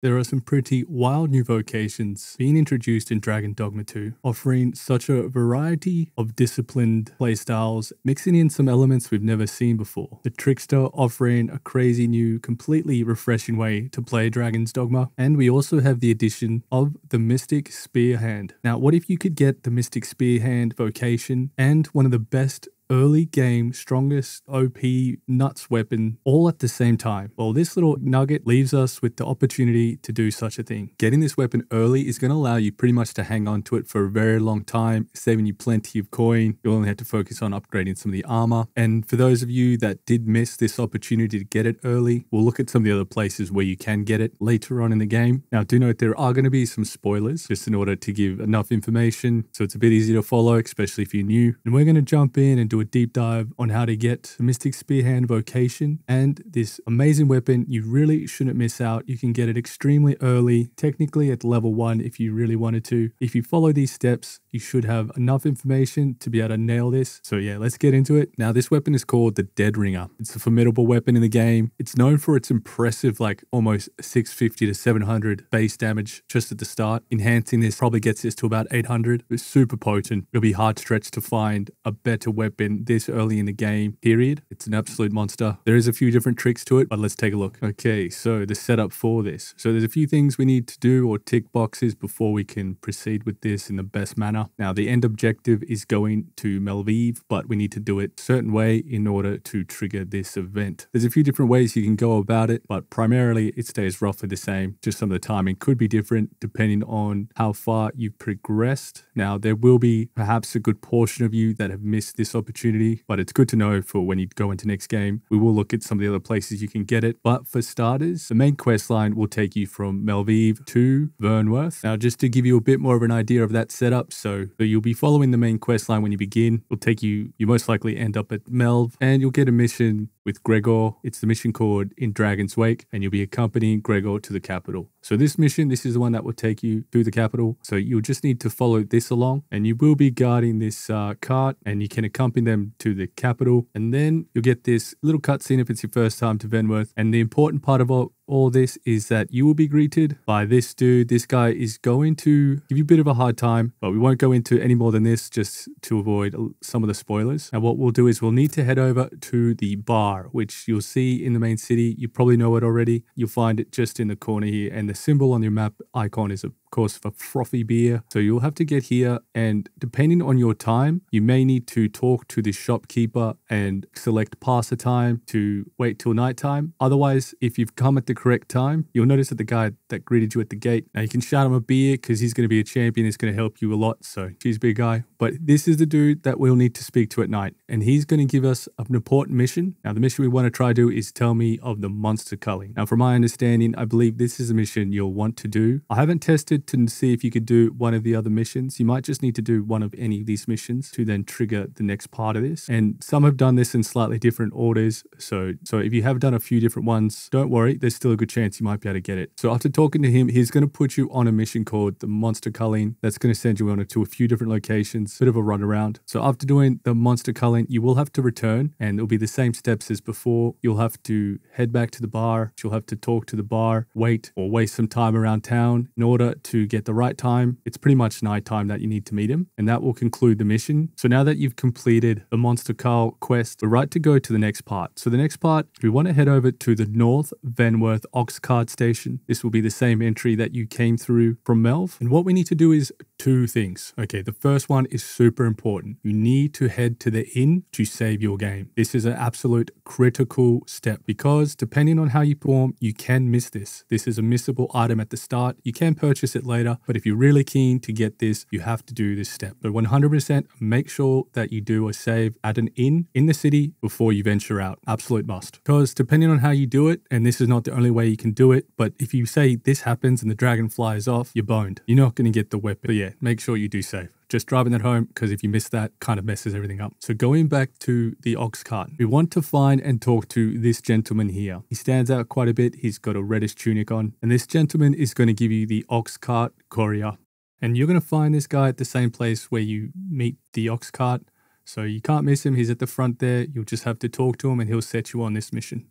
There are some pretty wild new vocations being introduced in Dragon Dogma 2, offering such a variety of disciplined playstyles, mixing in some elements we've never seen before. The Trickster offering a crazy new, completely refreshing way to play Dragon's Dogma, and we also have the addition of the Mystic Spear Hand. Now, what if you could get the Mystic Spear Hand vocation and one of the best early game, strongest OP nuts weapon all at the same time. Well, this little nugget leaves us with the opportunity to do such a thing. Getting this weapon early is going to allow you pretty much to hang on to it for a very long time, saving you plenty of coin. You'll only have to focus on upgrading some of the armor. And for those of you that did miss this opportunity to get it early, we'll look at some of the other places where you can get it later on in the game. Now, do note there are going to be some spoilers just in order to give enough information so it's a bit easy to follow, especially if you're new. And we're going to jump in and do a deep dive on how to get Mystic Spearhand vocation and this amazing weapon. You really shouldn't miss out. You can get it extremely early, technically at level one if you really wanted to. If you follow these steps, you should have enough information to be able to nail this. So yeah, let's get into it. Now this weapon is called the Dead Ringer. It's a formidable weapon in the game. It's known for its impressive like almost 650 to 700 base damage just at the start. Enhancing this probably gets this to about 800. It's super potent. It'll be hard stretch to find a better weapon this early in the game, period. It's an absolute monster. There is a few different tricks to it, but let's take a look. Okay, so the setup for this. So there's a few things we need to do or tick boxes before we can proceed with this in the best manner. Now, the end objective is going to Melve, but we need to do it a certain way in order to trigger this event. There's a few different ways you can go about it, but primarily it stays roughly the same. Just some of the timing could be different depending on how far you've progressed. Now, there will be perhaps a good portion of you that have missed this opportunity but it's good to know for when you go into next game. We will look at some of the other places you can get it. But for starters, the main quest line will take you from Melve to Vernworth. Now, just to give you a bit more of an idea of that setup, so, so you'll be following the main quest line when you begin. It'll take you, you most likely end up at Melve and you'll get a mission with Gregor. It's the mission called In Dragon's Wake, and you'll be accompanying Gregor to the capital. So this mission, this is the one that will take you to the capital. So you'll just need to follow this along, and you will be guarding this uh, cart, and you can accompany them to the capital. And then you'll get this little cutscene if it's your first time to Vernworth. And the important part of all, all this is that you will be greeted by this dude. This guy is going to give you a bit of a hard time, but we won't go into any more than this just to avoid some of the spoilers. And what we'll do is we'll need to head over to the bar, which you'll see in the main city. You probably know it already. You'll find it just in the corner here. And the symbol on your map icon is a course, for frothy beer. So you'll have to get here, and depending on your time, you may need to talk to the shopkeeper and select pass the time to wait till nighttime. Otherwise, if you've come at the correct time, you'll notice that the guy that greeted you at the gate, now you can shout him a beer because he's going to be a champion. It's going to help you a lot. So cheers, big guy. But this is the dude that we'll need to speak to at night, and he's going to give us an important mission. Now, the mission we want to try to do is tell me of the monster culling. Now, from my understanding, I believe this is a mission you'll want to do. I haven't tested to see if you could do one of the other missions. You might just need to do one of any of these missions to then trigger the next part of this. And some have done this in slightly different orders. So, so if you have done a few different ones, don't worry, there's still a good chance you might be able to get it. So after talking to him, he's going to put you on a mission called the Monster Culling. That's going to send you on to a few different locations, bit of a run around. So after doing the Monster Culling, you will have to return and it'll be the same steps as before. You'll have to head back to the bar. You'll have to talk to the bar, wait or waste some time around town in order to get the right time. It's pretty much night time that you need to meet him, and that will conclude the mission. So now that you've completed the Monster Cull quest, we're right to go to the next part. So the next part, we want to head over to the North Vernworth Oxcart Station. This will be the same entry that you came through from Melve. And what we need to do is two things. Okay, the first one is super important. You need to head to the inn to save your game. This is an absolute critical step because depending on how you perform, you can miss this. This is a missable item at the start. You can purchase it later, but if you're really keen to get this, you have to do this step. But 100% make sure that you do a save at an inn in the city before you venture out. Absolute must. Because depending on how you do it, and this is not the only way you can do it, but if you say this happens and the dragon flies off, you're boned. You're not going to get the weapon. But yeah, make sure you do save just driving that home because if you miss that kind of messes everything up. So going back to the ox cart, we want to find and talk to this gentleman here. He stands out quite a bit. He's got a reddish tunic on and this gentleman is going to give you the ox cart courier. And you're going to find this guy at the same place where you meet the ox cart. So you can't miss him. He's at the front there. You'll just have to talk to him and he'll set you on this mission.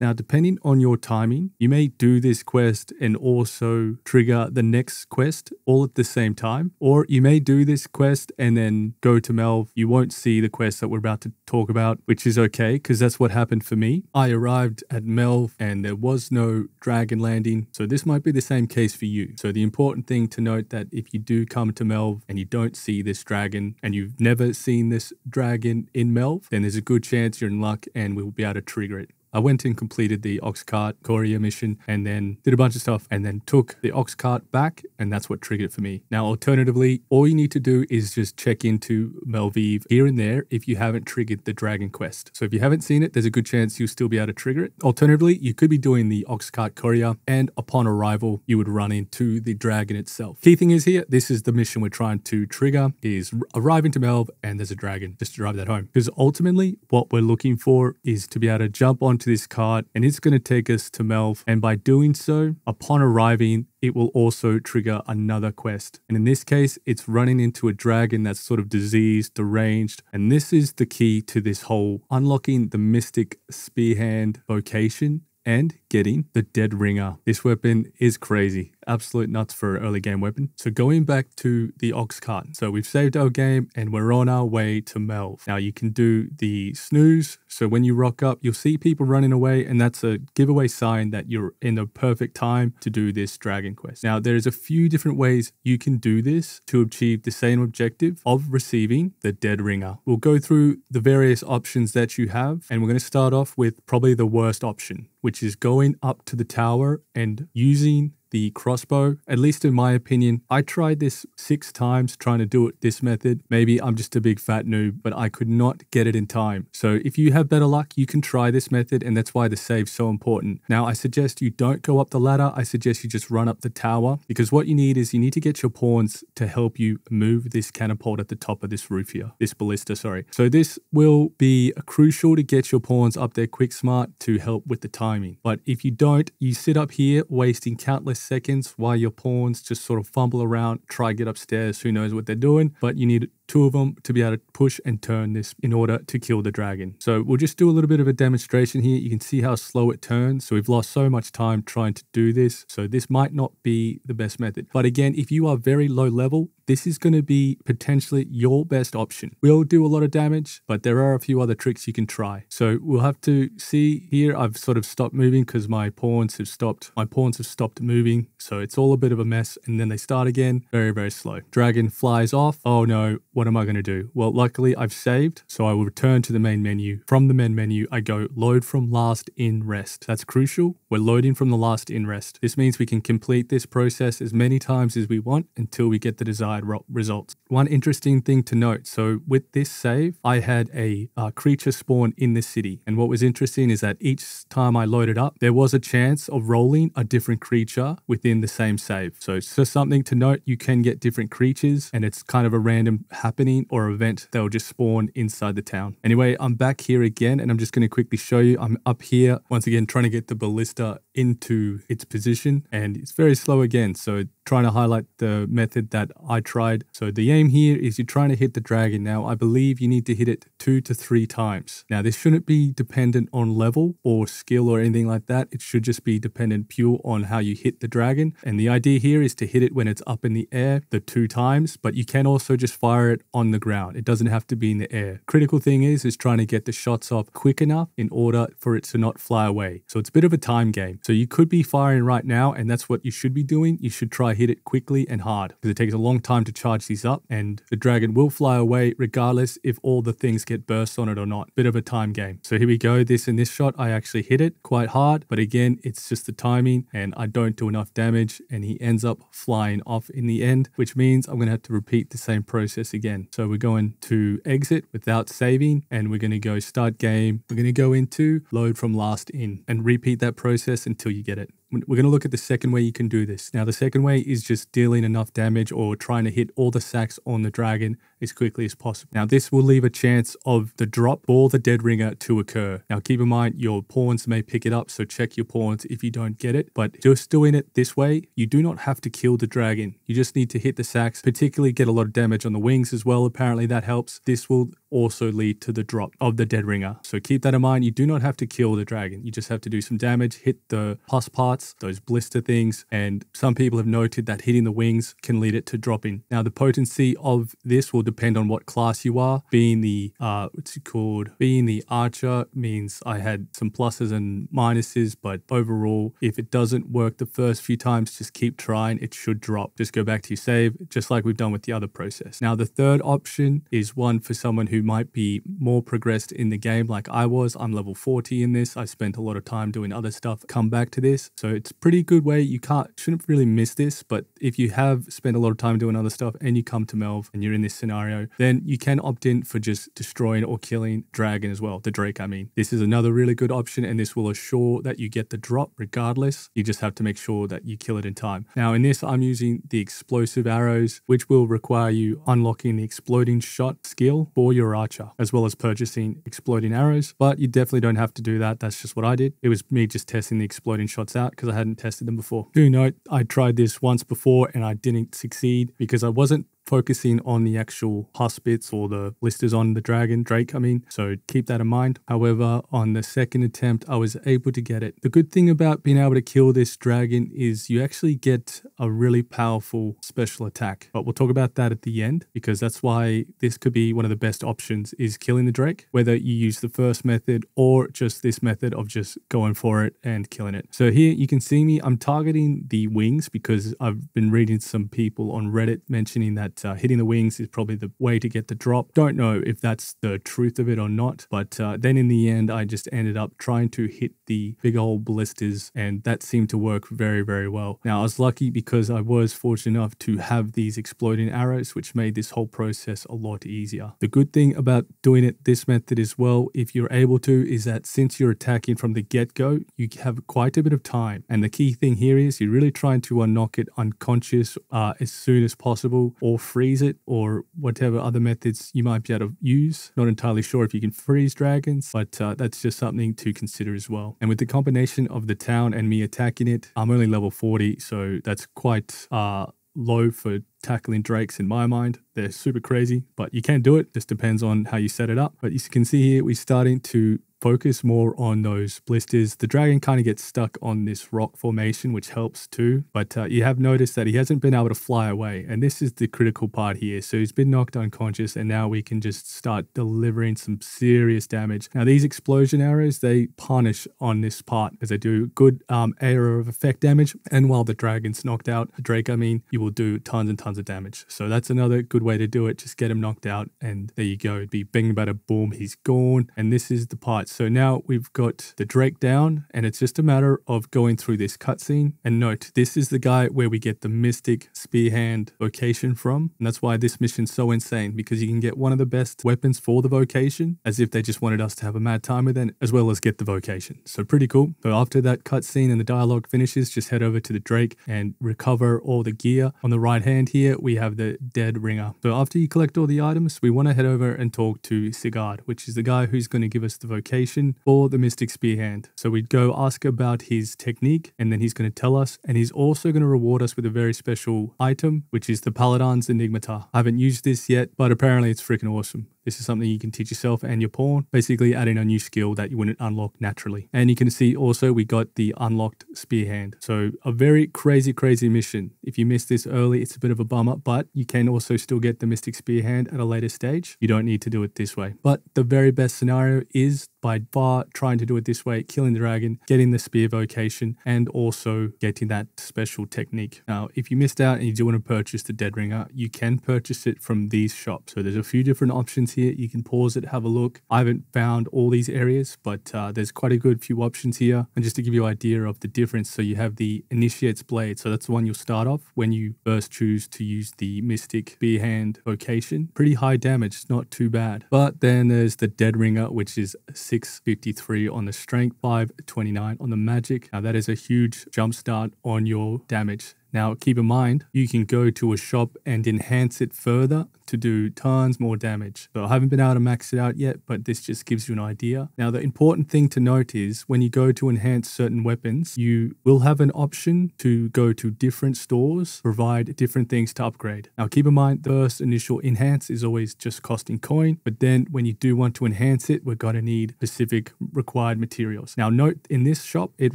Now, depending on your timing, you may do this quest and also trigger the next quest all at the same time, or you may do this quest and then go to Melve. You won't see the quest that we're about to talk about, which is okay because that's what happened for me. I arrived at Melve and there was no dragon landing, so this might be the same case for you. So the important thing to note that if you do come to Melve and you don't see this dragon and you've never seen this dragon in Melve, then there's a good chance you're in luck and we'll be able to trigger it. I went and completed the Oxcart Courier mission and then did a bunch of stuff and then took the Oxcart back and that's what triggered it for me. Now, alternatively, all you need to do is just check into Melve here and there if you haven't triggered the Dragon Quest. So if you haven't seen it, there's a good chance you'll still be able to trigger it. Alternatively, you could be doing the Oxcart Courier and upon arrival, you would run into the dragon itself. Key thing is here, this is the mission we're trying to trigger is arriving to Melve and there's a dragon just to drive that home. Because ultimately, what we're looking for is to be able to jump on onto this cart and it's going to take us to Melve. And by doing so, upon arriving, it will also trigger another quest. And in this case, it's running into a dragon that's sort of diseased, deranged. And this is the key to this whole unlocking the mystic spearhand vocation and getting the Dead Ringer. This weapon is crazy. Absolute nuts for an early game weapon. So going back to the Ox Cart. So we've saved our game and we're on our way to Melve. Now you can do the snooze. So when you rock up, you'll see people running away and that's a giveaway sign that you're in the perfect time to do this Dragon Quest. Now there's a few different ways you can do this to achieve the same objective of receiving the Dead Ringer. We'll go through the various options that you have and we're going to start off with probably the worst option, which is going up to the tower and using the crossbow. At least in my opinion, I tried this six times trying to do it this method. Maybe I'm just a big fat noob, but I could not get it in time. So if you have better luck, you can try this method and that's why the save's so important. Now I suggest you don't go up the ladder. I suggest you just run up the tower because what you need is you need to get your pawns to help you move this catapult at the top of this roof here, this ballista, sorry. So this will be crucial to get your pawns up there quick smart to help with the timing. But if you don't, you sit up here wasting countless seconds while your pawns just sort of fumble around, try get upstairs, who knows what they're doing, but you need two of them to be able to push and turn this in order to kill the dragon. So we'll just do a little bit of a demonstration here. You can see how slow it turns. So we've lost so much time trying to do this. So this might not be the best method. But again, if you are very low level, this is going to be potentially your best option. We'll do a lot of damage, but there are a few other tricks you can try. So we'll have to see here. I've sort of stopped moving because my pawns have stopped. My pawns have stopped moving. So it's all a bit of a mess. And then they start again. Very, very slow. Dragon flies off. Oh no, what am I going to do? Well, luckily I've saved, so I will return to the main menu. From the main menu, I go load from last in rest. That's crucial. We're loading from the last in rest. This means we can complete this process as many times as we want until we get the desired results. One interesting thing to note, so with this save, I had a uh, creature spawn in the city. And what was interesting is that each time I loaded up, there was a chance of rolling a different creature within the same save. So just something to note. You can get different creatures and it's kind of a random happening or event that will just spawn inside the town. Anyway, I'm back here again and I'm just going to quickly show you. I'm up here once again trying to get the ballista into its position and it's very slow again. So trying to highlight the method that I tried. So the aim here is you're trying to hit the dragon. Now, I believe you need to hit it two to three times. Now, this shouldn't be dependent on level or skill or anything like that. It should just be dependent pure on how you hit the dragon. And the idea here is to hit it when it's up in the air the two times, but you can also just fire it on the ground. It doesn't have to be in the air. Critical thing is, is trying to get the shots off quick enough in order for it to not fly away. So it's a bit of a time game. So you could be firing right now, and that's what you should be doing. You should try hit it quickly and hard because it takes a long time to charge these up and the dragon will fly away regardless if all the things get burst on it or not. Bit of a time game. So here we go. This in this shot, I actually hit it quite hard, but again, it's just the timing and I don't do enough damage and he ends up flying off in the end, which means I'm going to have to repeat the same process again. So we're going to exit without saving and we're going to go start game. We're going to go into load from last in and repeat that process until you get it. We're going to look at the second way you can do this. Now, the second way is just dealing enough damage or trying to hit all the sacks on the dragon as quickly as possible. Now, this will leave a chance of the drop or the dead ringer to occur. Now, keep in mind your pawns may pick it up, so check your pawns if you don't get it. But just doing it this way, you do not have to kill the dragon. You just need to hit the sacks, particularly get a lot of damage on the wings as well. Apparently, that helps. This will also lead to the drop of the dead ringer. So keep that in mind. You do not have to kill the dragon. You just have to do some damage, hit the pus parts, those blister things. And some people have noted that hitting the wings can lead it to dropping. Now, the potency of this will depend on what class you are. Being the, uh, what's it called? Being the archer means I had some pluses and minuses, but overall, if it doesn't work the first few times, just keep trying. It should drop. Just go back to your save, just like we've done with the other process. Now, the third option is one for someone who might be more progressed in the game like I was. I'm level 40 in this. I spent a lot of time doing other stuff, come back to this. So it's pretty good way. You can't, shouldn't really miss this, but if you have spent a lot of time doing other stuff and you come to Melve and you're in this scenario, then you can opt in for just destroying or killing Dragon as well, the Drake, I mean. This is another really good option and this will assure that you get the drop regardless. You just have to make sure that you kill it in time. Now in this, I'm using the explosive arrows, which will require you unlocking the exploding shot skill for your archer, as well as purchasing exploding arrows. But you definitely don't have to do that. That's just what I did. It was me just testing the exploding shots out because I hadn't tested them before. Do note, I tried this once before and I didn't succeed because I wasn't focusing on the actual hospits or the blisters on the dragon, Drake, I mean. So keep that in mind. However, on the second attempt, I was able to get it. The good thing about being able to kill this dragon is you actually get a really powerful special attack. But we'll talk about that at the end because that's why this could be one of the best options is killing the Drake, whether you use the first method or just this method of just going for it and killing it. So here you can see me, I'm targeting the wings because I've been reading some people on Reddit mentioning that uh, hitting the wings is probably the way to get the drop. Don't know if that's the truth of it or not, but uh, then in the end, I just ended up trying to hit the big old blisters, and that seemed to work very, very well. Now, I was lucky because I was fortunate enough to have these exploding arrows, which made this whole process a lot easier. The good thing about doing it this method as well, if you're able to, is that since you're attacking from the get-go, you have quite a bit of time. And the key thing here is you're really trying to unlock it unconscious uh, as soon as possible or freeze it or whatever other methods you might be able to use. Not entirely sure if you can freeze dragons, but uh, that's just something to consider as well. And with the combination of the town and me attacking it, I'm only level 40, so that's quite uh, low for tackling drakes in my mind. They're super crazy, but you can do it. Just depends on how you set it up. But you can see here, we're starting to focus more on those blisters. The dragon kind of gets stuck on this rock formation, which helps too. But uh, you have noticed that he hasn't been able to fly away. And this is the critical part here. So he's been knocked unconscious and now we can just start delivering some serious damage. Now these explosion arrows, they punish on this part because they do good um, area of effect damage. And while the dragon's knocked out, Drake, I mean, you will do tons and tons damage. So that's another good way to do it. Just get him knocked out and there you go. It'd be bing, bada, boom, he's gone. And this is the part so now we've got the Drake down and it's just a matter of going through this cutscene. And note, this is the guy where we get the Mystic Spearhand vocation from. And that's why this mission's so insane because you can get one of the best weapons for the vocation as if they just wanted us to have a mad time with it as well as get the vocation. So pretty cool. So after that cutscene and the dialogue finishes, just head over to the Drake and recover all the gear. On the right hand here, we have the Dead Ringer. So after you collect all the items, we want to head over and talk to Sigurd, which is the guy who's going to give us the vocation for the Mystic Spearhand. So we'd go ask about his technique and then he's going to tell us. And he's also going to reward us with a very special item, which is the Paladin's Enigmata. I haven't used this yet, but apparently it's freaking awesome. This is something you can teach yourself and your pawn, basically adding a new skill that you wouldn't unlock naturally. And you can see also we got the unlocked spear hand. So a very crazy, crazy mission. If you miss this early, it's a bit of a bummer, but you can also still get the mystic spear hand at a later stage. You don't need to do it this way. But the very best scenario is by far trying to do it this way, killing the dragon, getting the spear vocation, and also getting that special technique. Now, if you missed out and you do want to purchase the Dead Ringer, you can purchase it from these shops. So there's a few different options here. You can pause it, have a look. I haven't found all these areas, but uh, there's quite a good few options here. And just to give you an idea of the difference, so you have the Initiate's Blade. So that's the one you'll start off when you first choose to use the Mystic Spear Hand vocation. Pretty high damage, not too bad. But then there's the Dead Ringer, which is 653 on the Strength, 529 on the Magic. Now that is a huge jumpstart on your damage Now, keep in mind, you can go to a shop and enhance it further to do tons more damage. So I haven't been able to max it out yet, but this just gives you an idea. Now, the important thing to note is when you go to enhance certain weapons, you will have an option to go to different stores, provide different things to upgrade. Now, keep in mind, the first initial enhance is always just costing coin, but then when you do want to enhance it, we're going to need specific required materials. Now, note in this shop, it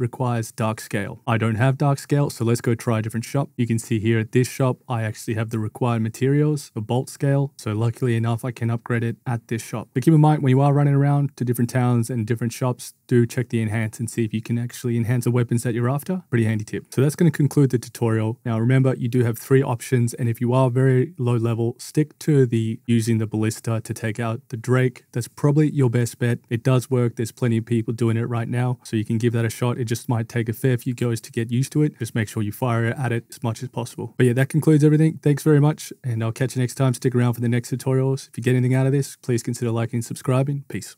requires dark scale. I don't have dark scale, so let's go try a different shop. You can see here at this shop, I actually have the required materials, the bolt scale scale. So luckily enough, I can upgrade it at this shop. But keep in mind, when you are running around to different towns and different shops, do check the enhance and see if you can actually enhance the weapons that you're after. Pretty handy tip. So that's going to conclude the tutorial. Now remember, you do have three options. And if you are very low level, stick to the using the ballista to take out the Drake. That's probably your best bet. It does work. There's plenty of people doing it right now. So you can give that a shot. It just might take a fair few goes to get used to it. Just make sure you fire at it as much as possible. But yeah, that concludes everything. Thanks very much. And I'll catch you next time. Stick around for the next tutorials. If you get anything out of this, please consider liking and subscribing. Peace.